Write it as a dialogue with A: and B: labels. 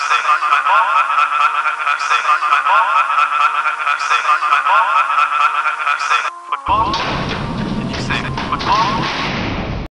A: say